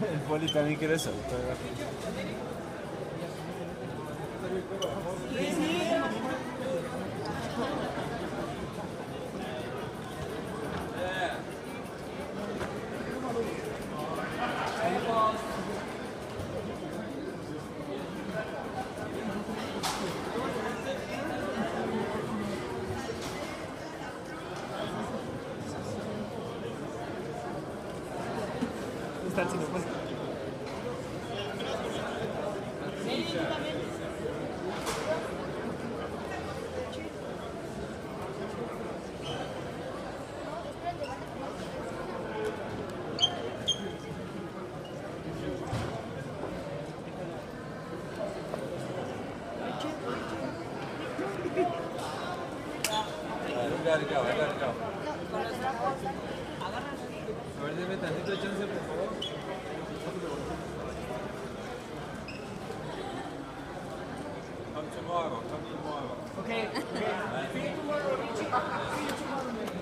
El poli también quiere eso. instanti depois. I gotta go, I gotta go. por favor. Come tomorrow, come tomorrow. Okay.